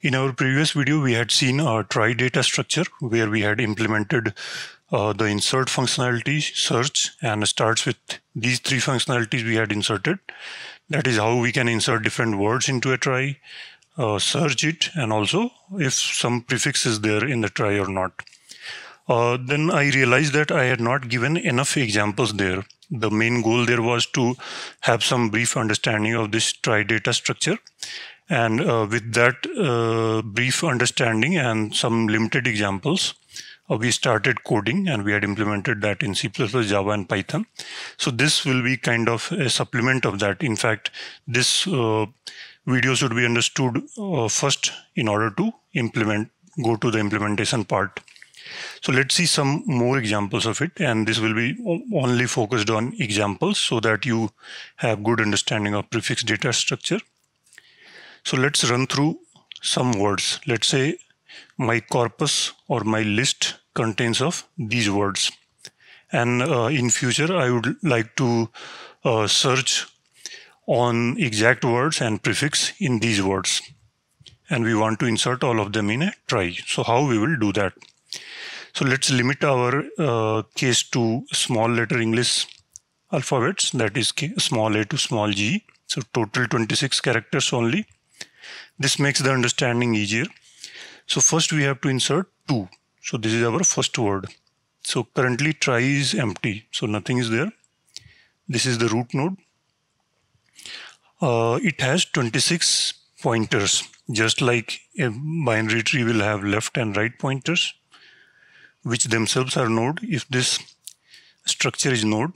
In our previous video, we had seen a trie data structure where we had implemented uh, the insert functionality, search, and starts with these three functionalities we had inserted. That is how we can insert different words into a trie, uh, search it, and also if some prefix is there in the trie or not. Uh, then I realized that I had not given enough examples there. The main goal there was to have some brief understanding of this trie data structure. And uh, with that uh, brief understanding and some limited examples, uh, we started coding and we had implemented that in C++, Java, and Python. So this will be kind of a supplement of that. In fact, this uh, video should be understood uh, first in order to implement, go to the implementation part. So let's see some more examples of it. And this will be only focused on examples so that you have good understanding of prefix data structure. So let's run through some words. Let's say my corpus or my list contains of these words. And uh, in future, I would like to uh, search on exact words and prefix in these words. And we want to insert all of them in a trie. So how we will do that? So let's limit our uh, case to small letter English alphabets, that is small a to small g. So total 26 characters only. This makes the understanding easier. So first we have to insert 2. So this is our first word. So currently trie is empty. So nothing is there. This is the root node. Uh, it has 26 pointers, just like a binary tree will have left and right pointers which themselves are node. If this structure is node,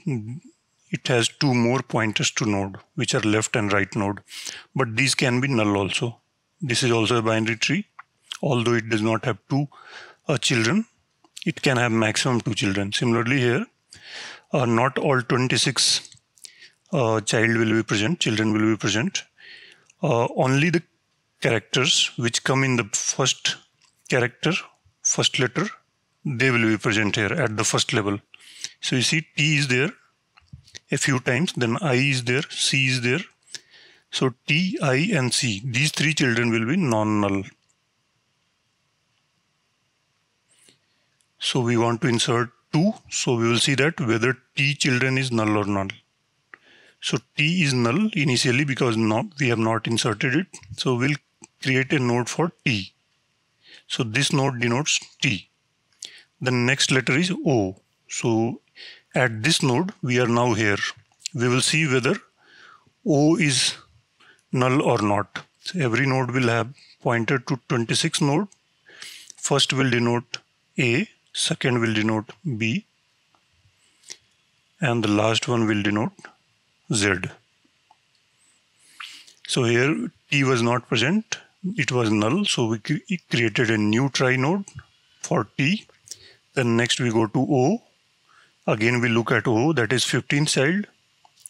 it has two more pointers to node, which are left and right node. But these can be null also. This is also a binary tree. Although it does not have two uh, children, it can have maximum two children. Similarly here, uh, not all 26 uh, child will be present, children will be present. Uh, only the characters which come in the first character, first letter they will be present here at the first level. So you see T is there a few times, then I is there, C is there. So T, I and C, these three children will be non-null. So we want to insert 2, so we will see that whether T children is null or null. So T is null initially because not, we have not inserted it. So we'll create a node for T. So this node denotes T the next letter is O. So at this node, we are now here. We will see whether O is null or not. So every node will have pointer to 26 node. First will denote A, second will denote B, and the last one will denote Z. So here T was not present, it was null, so we created a new trie node for T then next we go to O. Again we look at O that is 15th child.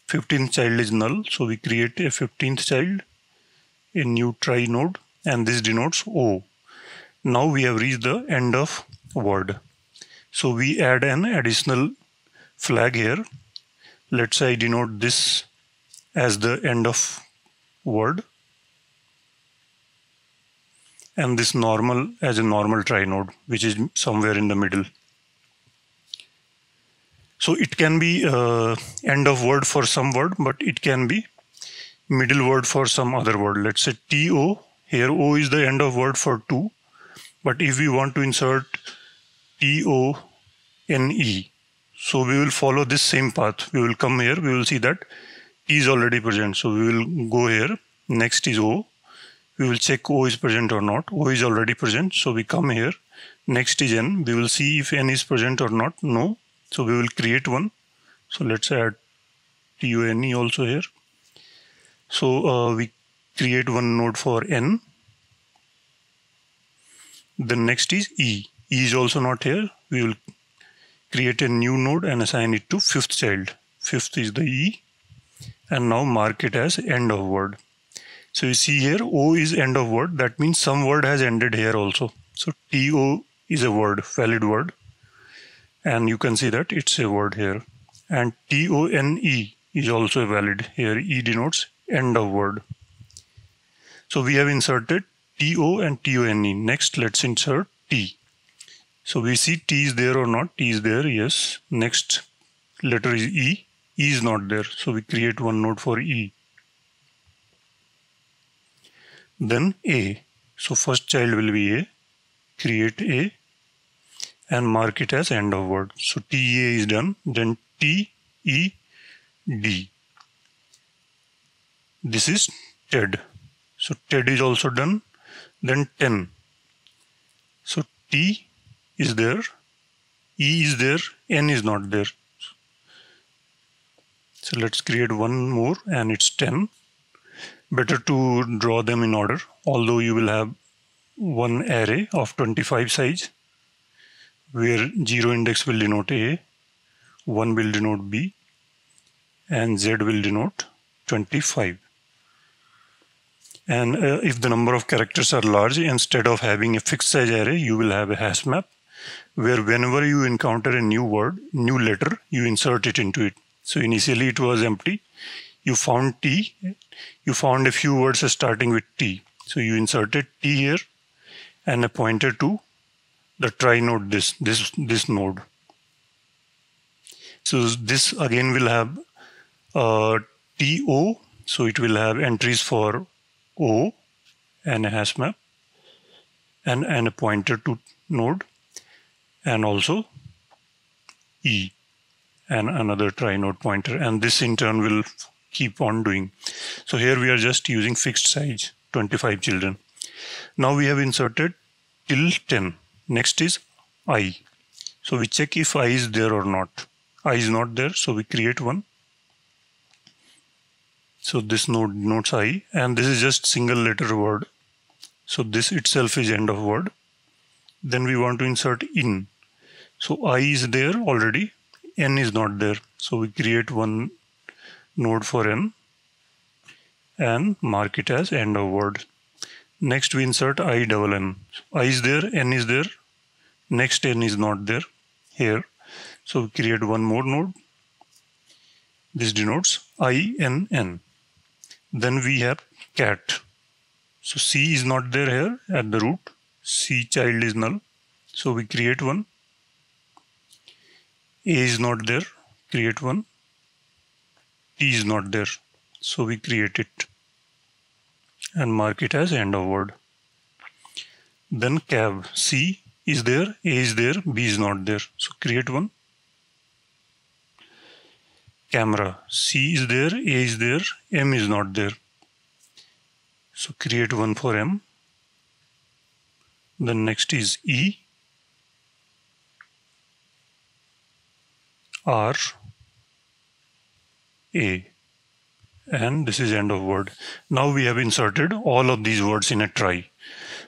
15th child is null so we create a 15th child a new trie node and this denotes O. Now we have reached the end of word. So we add an additional flag here. Let's say I denote this as the end of word and this normal as a normal trie node, which is somewhere in the middle. So it can be uh, end of word for some word, but it can be middle word for some other word. Let's say TO, here O is the end of word for two, but if we want to insert T-O-N-E, so we will follow this same path. We will come here, we will see that T is already present. So we will go here, next is O, we will check O is present or not. O is already present, so we come here. Next is N. We will see if N is present or not. No. So we will create one. So let's add TUNE also here. So uh, we create one node for N. The next is E. E is also not here. We will create a new node and assign it to fifth child. Fifth is the E. And now mark it as end of word. So you see here O is end of word. That means some word has ended here also. So TO is a word, valid word. And you can see that it's a word here. And TONE is also valid. Here E denotes end of word. So we have inserted TO and TONE. Next, let's insert T. So we see T is there or not. T is there, yes. Next letter is E. E is not there. So we create one node for E. Then A. So first child will be A. Create A and mark it as end of word. So TA is done. Then T E D. This is TED. So TED is also done. Then 10. So T is there, E is there, N is not there. So let's create one more and it's 10. Better to draw them in order, although you will have one array of 25 size where 0 index will denote A, 1 will denote B, and Z will denote 25. And uh, if the number of characters are large, instead of having a fixed size array, you will have a hash map where whenever you encounter a new word, new letter, you insert it into it. So initially it was empty. You found T. You found a few words starting with T. So you inserted T here and a pointer to the trie node this this this node. So this again will have uh, TO. So it will have entries for O and a hash map and, and a pointer to node and also E and another trie node pointer and this in turn will keep on doing. So here we are just using fixed size 25 children. Now we have inserted till 10. Next is I. So we check if I is there or not. I is not there so we create one. So this node denotes I and this is just single letter word. So this itself is end of word. Then we want to insert in. So i is there already, n is not there. So we create one node for n and mark it as end of word. Next we insert i double n. i is there, n is there. Next n is not there here. So we create one more node. This denotes i n n. Then we have cat. So c is not there here at the root. c child is null. So we create one a is not there, create one. T is not there, so we create it and mark it as end of word. Then cab, C is there, A is there, B is not there, so create one. Camera, C is there, A is there, M is not there. So create one for M. Then next is E, R A and this is end of word. Now we have inserted all of these words in a trie.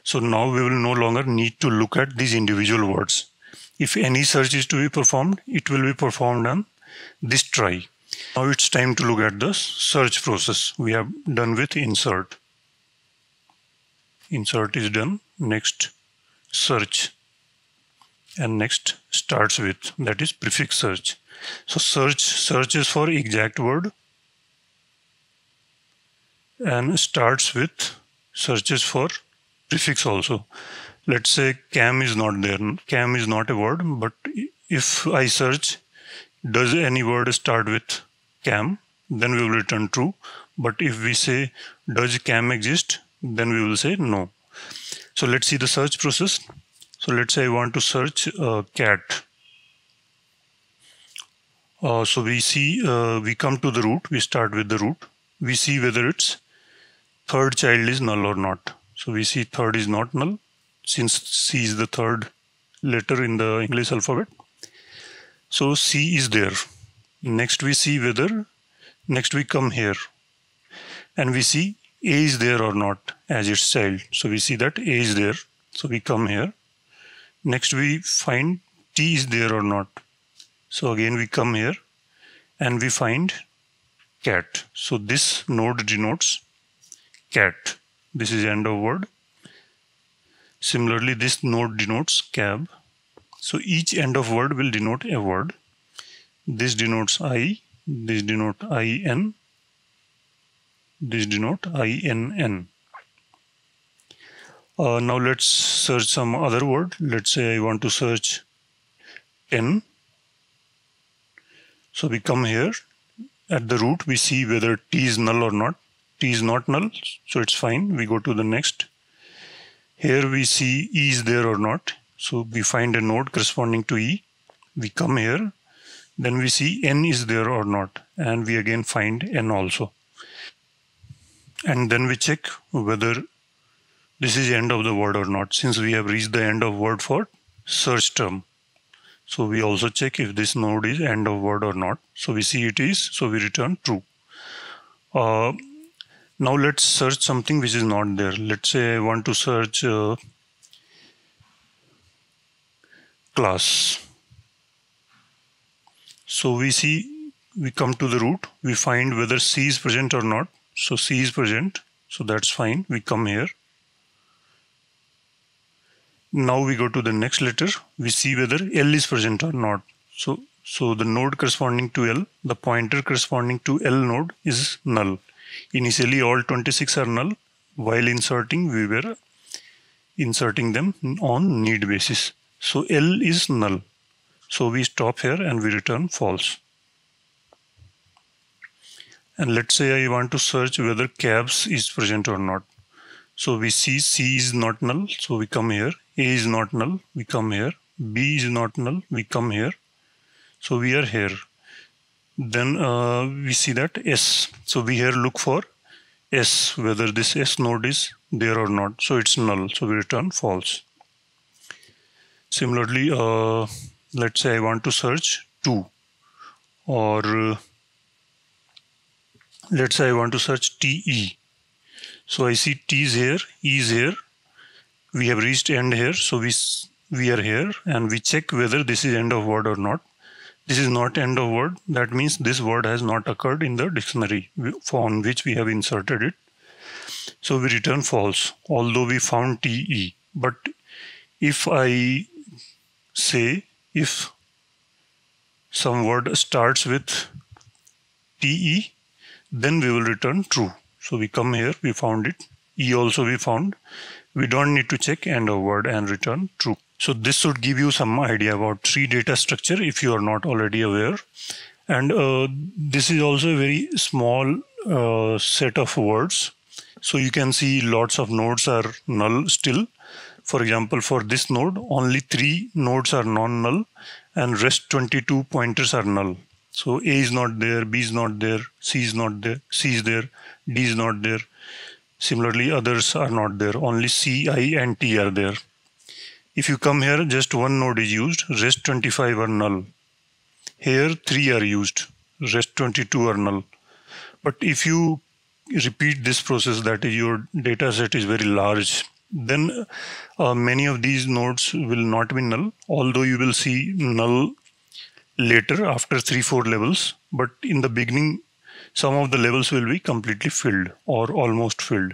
So now we will no longer need to look at these individual words. If any search is to be performed, it will be performed on this trie. Now it's time to look at the search process. We have done with insert. Insert is done. Next, search. And next starts with, that is prefix search. So search searches for exact word and starts with searches for prefix also. Let's say cam is not there. Cam is not a word, but if I search, does any word start with cam, then we will return true. But if we say, does cam exist, then we will say no. So let's see the search process. So let's say I want to search uh, cat. Uh, so we see, uh, we come to the root, we start with the root. We see whether its third child is null or not. So we see third is not null since C is the third letter in the English alphabet. So C is there. Next we see whether, next we come here and we see A is there or not as its child. So we see that A is there. So we come here. Next we find T is there or not. So again we come here and we find cat. So this node denotes cat. This is end of word. Similarly, this node denotes cab. So each end of word will denote a word. This denotes I, this denote IN, this denote INN. Uh, now let's search some other word. Let's say I want to search 10. So we come here at the root, we see whether t is null or not. T is not null, so it's fine. We go to the next. Here we see e is there or not. So we find a node corresponding to e. We come here, then we see n is there or not, and we again find n also. And then we check whether this is end of the word or not, since we have reached the end of word for search term. So we also check if this node is end of word or not. So we see it is, so we return true. Uh, now let's search something which is not there. Let's say I want to search uh, class. So we see, we come to the root, we find whether C is present or not. So C is present, so that's fine. We come here now we go to the next letter. We see whether L is present or not. So, so the node corresponding to L, the pointer corresponding to L node is null. Initially all 26 are null. While inserting, we were inserting them on need basis. So L is null. So we stop here and we return false. And let's say I want to search whether cabs is present or not. So we see C is not null. So we come here. A is not null. We come here. B is not null. We come here. So we are here. Then uh, we see that S. So we here look for S, whether this S node is there or not. So it's null. So we return false. Similarly, uh, let's say I want to search 2 or uh, let's say I want to search TE. So I see T is here, E is here. We have reached end here. So we, we are here and we check whether this is end of word or not. This is not end of word. That means this word has not occurred in the dictionary on which we have inserted it. So we return false, although we found TE. But if I say if some word starts with TE, then we will return true. So we come here, we found it. E also we found. We don't need to check end of word and return true. So this should give you some idea about tree data structure if you are not already aware. And uh, this is also a very small uh, set of words. So you can see lots of nodes are null still. For example, for this node, only three nodes are non-null and rest 22 pointers are null. So A is not there, B is not there, C is not there, C is there, D is not there. Similarly, others are not there. Only C, I, and T are there. If you come here, just one node is used. Rest 25 are null. Here, three are used. Rest 22 are null. But if you repeat this process, that is your data set is very large, then uh, many of these nodes will not be null, although you will see null later after three, four levels. But in the beginning, some of the levels will be completely filled or almost filled.